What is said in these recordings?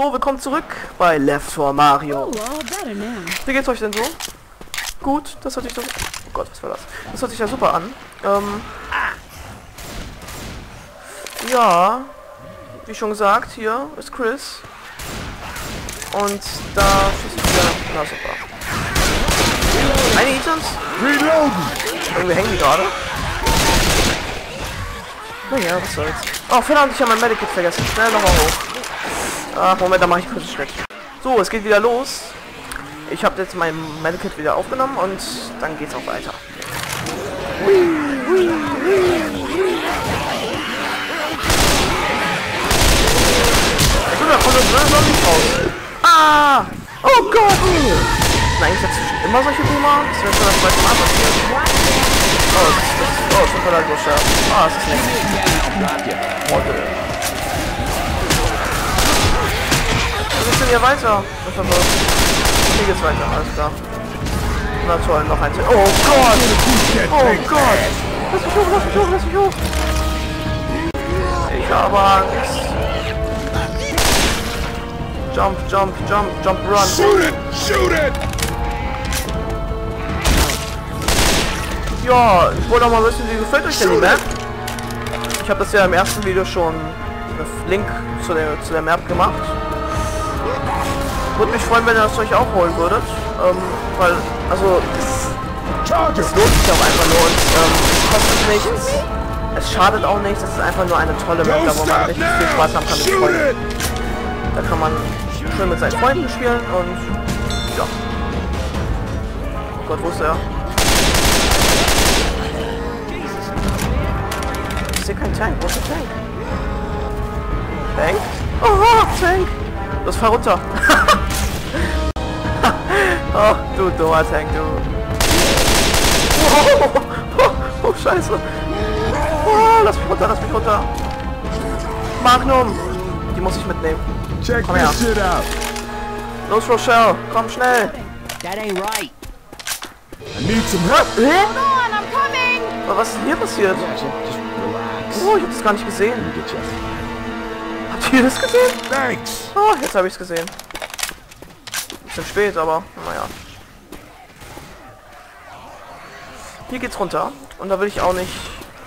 So, willkommen zurück bei Left 4 Mario. Oh. Wie geht's euch denn so? Gut, das hört sich doch... Oh Gott, was war das? Das hört sich ja super an. Ähm... Ja, wie schon gesagt, hier ist Chris. Und da schießt wieder... Na super. Eine Items? Irgendwie hängen die gerade. Naja, was soll's. Oh, verdammt, ich habe mein Medikit vergessen. Schnell nochmal hoch. Ach, Moment, da mache ich kurz Schritt. So, es geht wieder los. Ich habe jetzt mein Medikit wieder aufgenommen und dann geht's auch weiter. Ich bin da noch nicht raus. Ah! Oh Gott! Sind eigentlich dazwischen immer solche Boomer? Das wäre schon das zweite Mal passiert. Oh, das ist, oh, leid, Goscha. Ah, es ist nicht. Model. Hier weiter? Was haben wir? Hier geht's weiter, alles klar. Na toll, noch ein... Oh Gott! Oh Gott! Lass mich hoch, lass mich hoch, lass mich hoch! Ich habe Angst. Jump, jump, jump, jump, run. Shoot it! Shoot it! Ja, ich wollte auch mal wissen, wie gefällt euch denn die Map? Ich habe das ja im ersten Video schon Link zu der, zu der Map gemacht. Würde mich freuen, wenn ihr das euch auch holen würdet. Ähm, weil, also, es, Charger! es lohnt sich auch einfach nur und ähm, es kostet nichts. Es schadet auch nichts, es ist einfach nur eine tolle Map, da wo man richtig viel! Spaß haben kann mit Freunden. Da kann man schön mit seinen Freunden spielen und ja. Oh Gott, wo ist er? Ich sehe keinen Tank. Wo ist der Tank? Tank? Oh, Tank! Das fahr runter. oh, du dummer Tank, du. Oh, oh, oh, scheiße. Oh, lass mich runter, lass mich runter. Magnum. Die muss ich mitnehmen. Check Komm her. this shit out. Los, Rochelle, komm schnell. That ain't right. I need some help. Hä? Hold on, I'm coming. Aber was ist denn hier passiert? Oh, ich hab das gar nicht gesehen. Habt ihr das gesehen? Thanks. Oh, jetzt habe ich es gesehen. Bisschen spät, aber naja. Hier geht's runter. Und da will ich auch nicht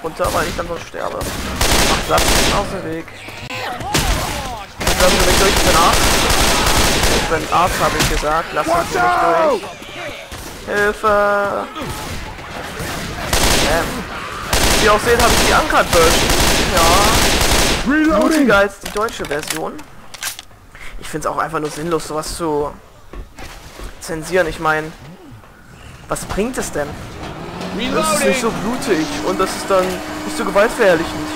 runter, weil ich dann sonst sterbe. Ach, Platz aus dem Weg. Lassen Sie mich durch, ich bin Arzt. Ich bin Arzt, habe ich gesagt. Lassen Sie mich durch. Hilfe! Ähm. Wie ihr auch seht, habe ich die Uncut Version. Ja. Mutiger als die deutsche Version. Ich finde es auch einfach nur sinnlos, sowas zu zensieren. Ich meine, was bringt es denn? Das ist nicht so blutig und das ist dann nicht so gewaltverherrlichend.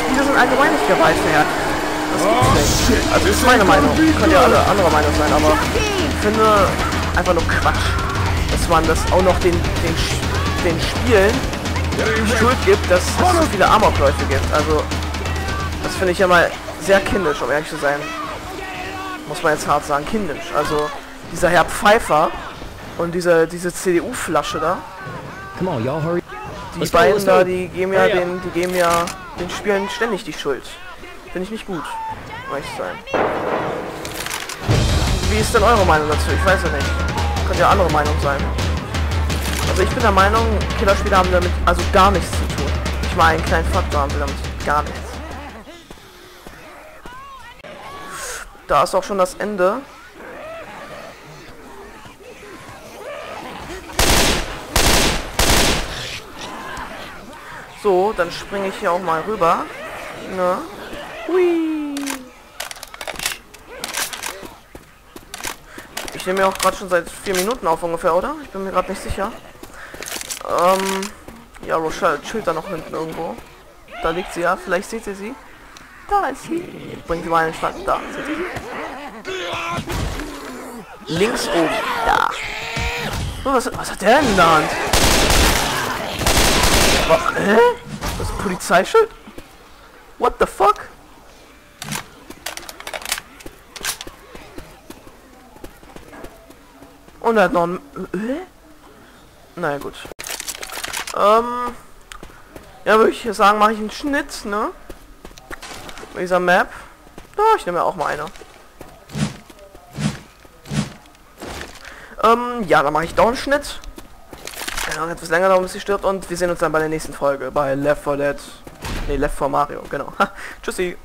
Spiele sind allgemein nicht gewaltverherrlichend. Das gibt's nicht. Also ist meine Meinung. Könnt ihr alle anderer Meinung sein, aber ich finde einfach nur Quatsch, dass man das auch noch den, den, den Spielen die Schuld gibt, dass es so viele Amokläufe gibt. Also das finde ich ja mal sehr kindisch, um ehrlich zu sein. Muss man jetzt hart sagen, kindisch. Also dieser Herr Pfeiffer und diese, diese CDU-Flasche da, Come on, y'all hurry. die Let's go, beiden let's da, go. die geben ja den, die geben ja den Spielen ständig die Schuld. Finde ich nicht gut, um ehrlich sein. Wie ist denn eure Meinung dazu? Ich weiß ja nicht. Könnte ja andere Meinung sein. Also ich bin der Meinung, Killerspiele haben damit also gar nichts zu tun. Ich mal einen kleinen Faktor haben wir damit gar nichts. Da ist auch schon das Ende. So, dann springe ich hier auch mal rüber. Ne? Hui. Ich nehme ja auch gerade schon seit vier Minuten auf ungefähr, oder? Ich bin mir gerade nicht sicher. Ähm, ja, Rochelle chillt da noch hinten irgendwo. Da liegt sie ja, vielleicht seht ihr sie. Da ist sie. Ich bring sie mal in den Stand. Da? Links oben. Da. Oh, was, was hat der in der Hand? Was? Hä? Das ist ein Polizeischild? What the fuck? Und er hat noch ein... Hä? Naja, gut. Ähm... Ja, würde ich sagen, mache ich einen Schnitt, ne? Mit dieser Map. Ja, ich nehme ja auch mal eine. Ähm, ja, dann mache ich doch einen Schnitt. Genau, etwas länger dauern, bis sie stirbt und wir sehen uns dann bei der nächsten Folge bei Left 4 Dead. Ne, Left 4 Mario, genau. Tschüssi.